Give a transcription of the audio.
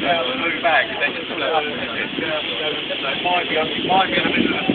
move back. they just split up. So it might be, it might be in the middle of the